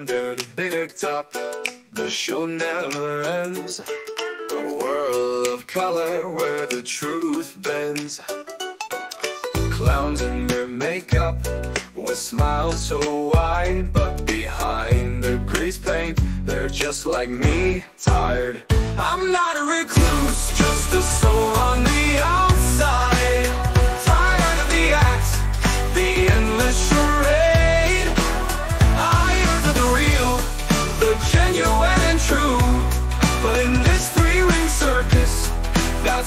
under the big top. The show never ends. A world of color where the truth bends. Clowns in their makeup with smiles so wide, but behind the grease paint, they're just like me, tired. I'm not a recluse, just a soul on the outside.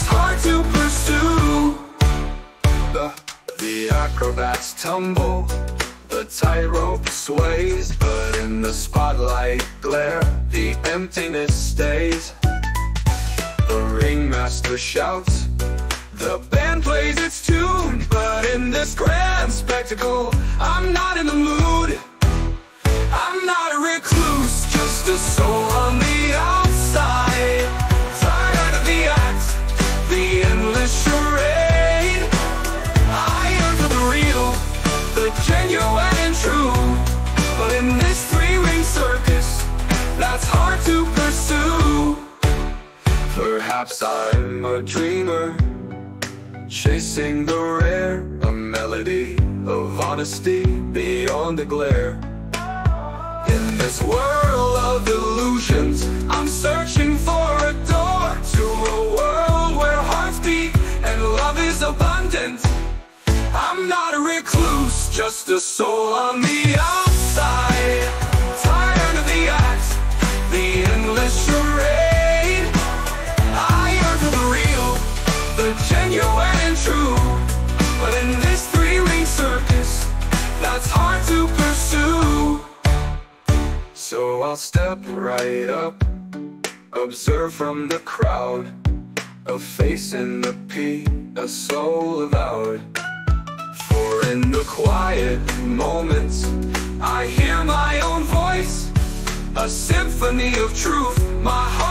That's hard to pursue. The, the acrobats tumble, the tightrope sways, but in the spotlight glare, the emptiness stays. The ringmaster shouts, the band plays its tune, but in this grand spectacle, I'm not in the mood. I'm not a recluse, just a Perhaps I'm a dreamer, chasing the rare, a melody of honesty beyond the glare. In this world of illusions, I'm searching for a door to a world where hearts beat and love is abundant. I'm not a recluse, just a soul on the outside. Genuine and true. But in this three-ring circus, that's hard to pursue. So I'll step right up, observe from the crowd. A face in the P, a soul avowed. For in the quiet moments, I hear my own voice. A symphony of truth, my.